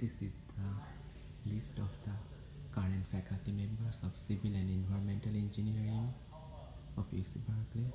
This is the list of the current faculty members of Civil and Environmental Engineering of UC Berkeley.